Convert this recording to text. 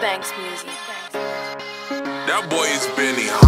Banks music. That boy is Benny